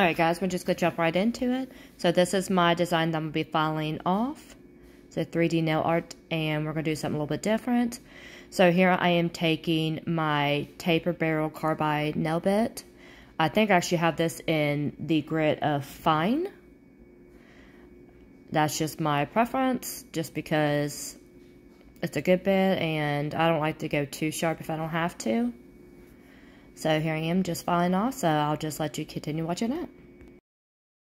Alright guys, we're just going to jump right into it. So this is my design that I'm going to be filing off. So 3D nail art and we're going to do something a little bit different. So here I am taking my taper barrel carbide nail bit. I think I actually have this in the grit of fine. That's just my preference, just because it's a good bit and I don't like to go too sharp if I don't have to. So here I am just filing off, so I'll just let you continue watching it.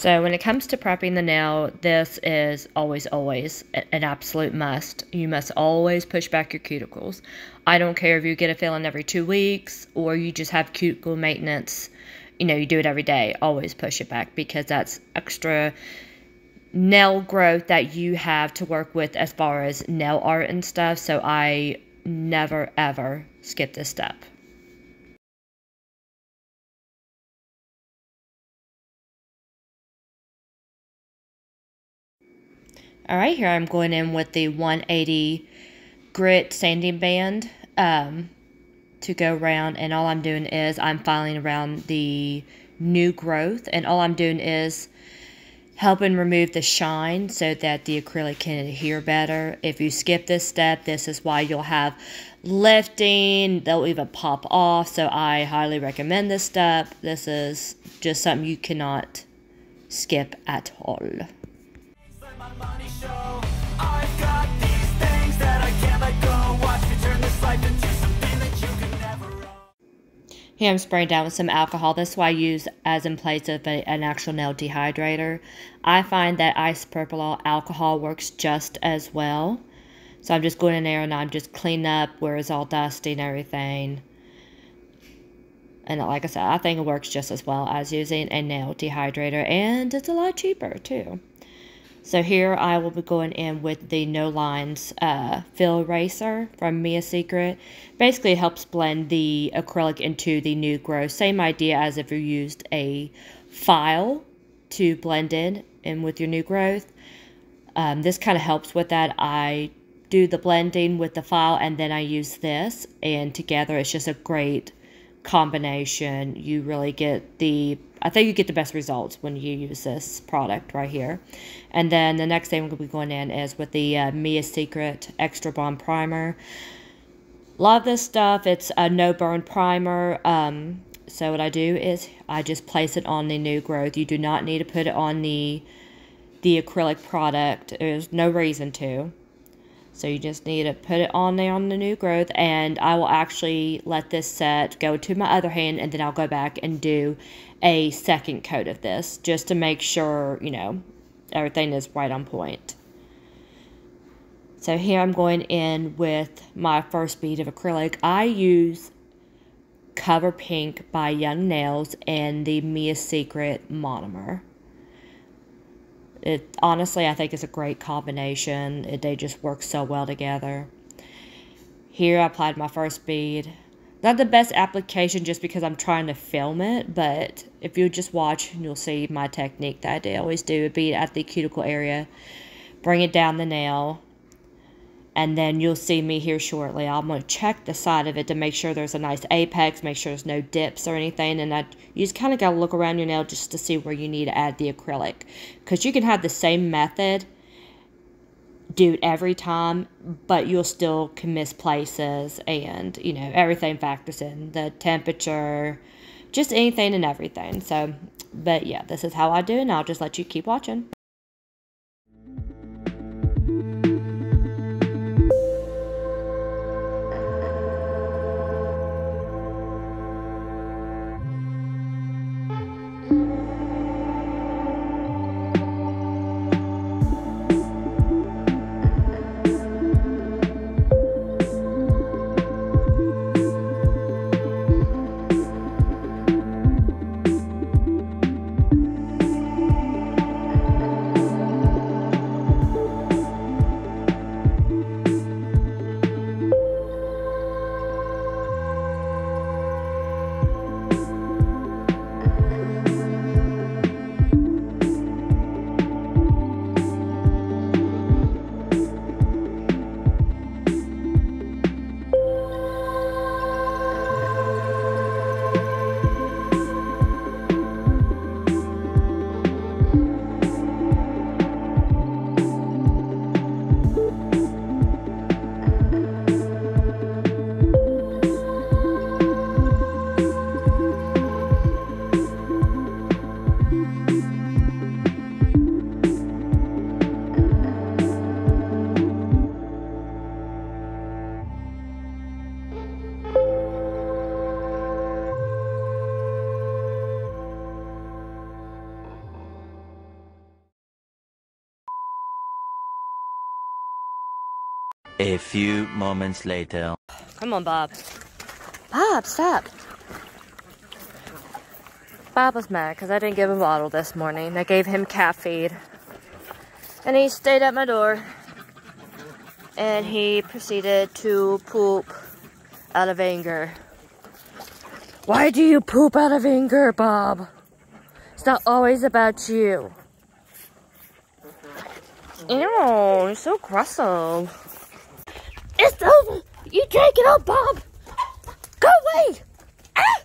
So when it comes to prepping the nail, this is always, always an absolute must. You must always push back your cuticles. I don't care if you get a filling every two weeks or you just have cuticle maintenance. You know, you do it every day. Always push it back because that's extra nail growth that you have to work with as far as nail art and stuff. So I never, ever skip this step. All right, here I'm going in with the 180 grit sanding band um, to go around, and all I'm doing is I'm filing around the new growth, and all I'm doing is helping remove the shine so that the acrylic can adhere better. If you skip this step, this is why you'll have lifting, they'll even pop off, so I highly recommend this step. This is just something you cannot skip at all. Here I'm spraying down with some alcohol. This is why I use as in place of a, an actual nail dehydrator. I find that isopropyl alcohol works just as well. So I'm just going in there and I'm just cleaning up where it's all dusty and everything. And like I said, I think it works just as well as using a nail dehydrator. And it's a lot cheaper too. So here I will be going in with the No Lines uh, Fill Eraser from Mia Secret. Basically, it helps blend the acrylic into the new growth. Same idea as if you used a file to blend in and with your new growth. Um, this kind of helps with that. I do the blending with the file and then I use this and together it's just a great combination. You really get the I think you get the best results when you use this product right here. And then the next thing we're going to be going in is with the uh, Mia Secret Extra Bond Primer. Love this stuff. It's a no burn primer. Um, so what I do is I just place it on the new growth. You do not need to put it on the the acrylic product. There's no reason to. So you just need to put it on there on the new growth and I will actually let this set go to my other hand and then I'll go back and do a second coat of this just to make sure, you know, everything is right on point. So here I'm going in with my first bead of acrylic. I use Cover Pink by Young Nails and the Mia Secret Monomer. It honestly, I think it's a great combination. It, they just work so well together. Here I applied my first bead. Not the best application just because I'm trying to film it, but if you just watch, you'll see my technique that I always do. A bead at the cuticle area, bring it down the nail, and then you'll see me here shortly. I'm going to check the side of it to make sure there's a nice apex, make sure there's no dips or anything, and I, you just kind of got to look around your nail just to see where you need to add the acrylic. Because you can have the same method, do it every time, but you'll still can miss places, and, you know, everything factors in. The temperature, just anything and everything. So, but yeah, this is how I do, and I'll just let you keep watching. A few moments later. Come on, Bob. Bob, stop. Bob was mad because I didn't give him a bottle this morning. I gave him cat feed. And he stayed at my door. And he proceeded to poop out of anger. Why do you poop out of anger, Bob? It's not always about you. Ew, you're so aggressive. It's over. You drank it up, Bob. Go away. Ah!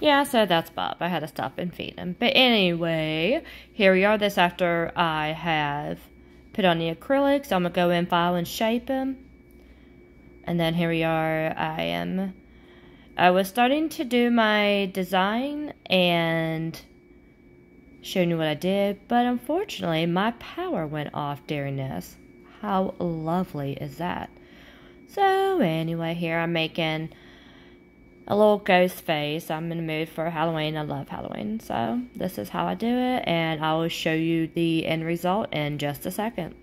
Yeah, so that's Bob. I had to stop and feed him. But anyway, here we are. This after I have put on the acrylics. I'm going to go in, file, and shape him. And then here we are. I am... I was starting to do my design and showing you what I did, but unfortunately my power went off during this. How lovely is that? So anyway, here I'm making a little ghost face. I'm in the mood for Halloween. I love Halloween. So this is how I do it, and I will show you the end result in just a second.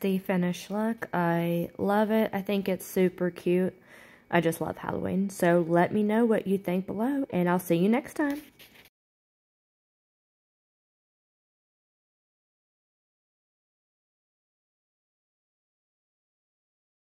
The finished look. I love it. I think it's super cute. I just love Halloween. So let me know what you think below, and I'll see you next time.